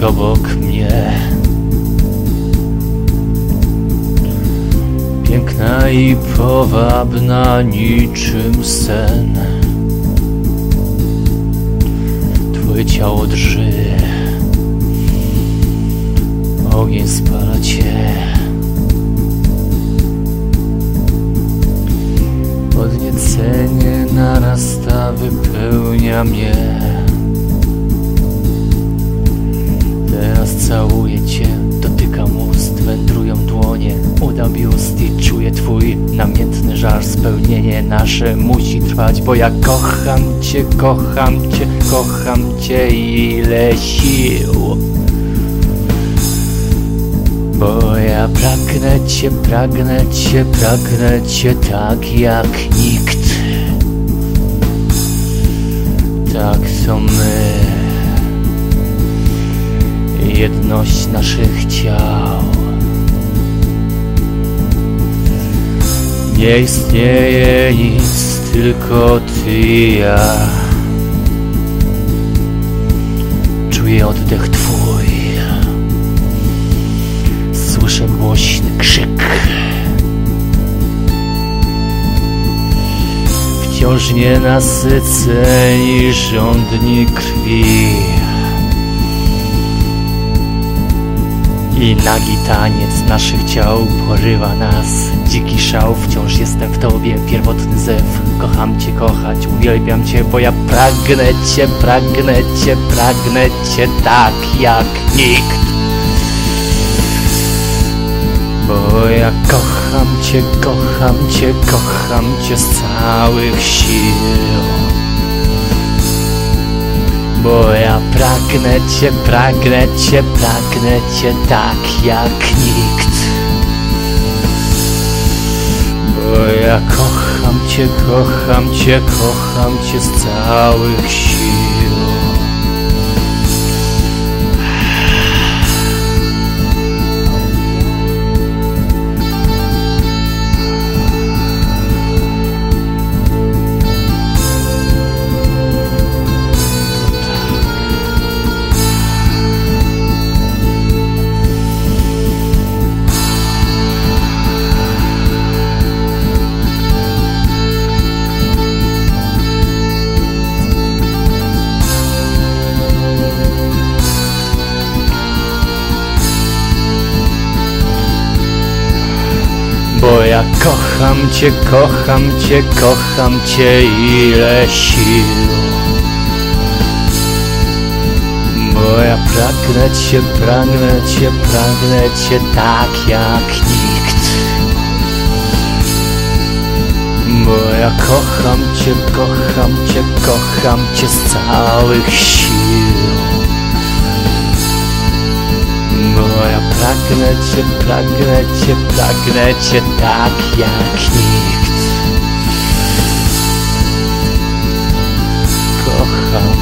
obok mnie. Piękna i powabna niczym sen. Twoje ciało drży. Ogień spala cię. Podniecenie narasta, wypełnia mnie. Teraz całuję cię, dotykam ust, wędrują dłonie. Uda biust i czuję twój namiętny żar Spełnienie nasze musi trwać, bo ja kocham cię, kocham cię, kocham cię ile sił. Bo ja pragnę cię, pragnę cię, pragnę cię tak jak nikt. Tak to my jedność naszych ciał. Nie istnieje nic, tylko ty i ja. Czuję oddech twój. Słyszę głośny krzyk. Wciąż nienasyceni żądni krwi. I nagi taniec naszych ciał porywa nas. Dziki szał, wciąż jestem w tobie Pierwotny zew, kocham cię kochać Uwielbiam cię, bo ja pragnę cię Pragnę cię, pragnę cię tak jak nikt. Bo ja kocham cię, kocham cię, kocham cię z całych sił bo ja pragnę cię, pragnę cię, pragnę cię tak jak nikt. Bo ja kocham cię, kocham cię, kocham cię z całych sił Ja kocham cię, kocham cię, kocham cię ile sił. Bo ja pragnę cię, pragnę cię, pragnę cię tak jak nikt. Bo ja kocham cię, kocham cię, kocham cię z całych sił. Bo ja pragnę cię, pragnę cię, pragnę cię tak jak nikt Kocham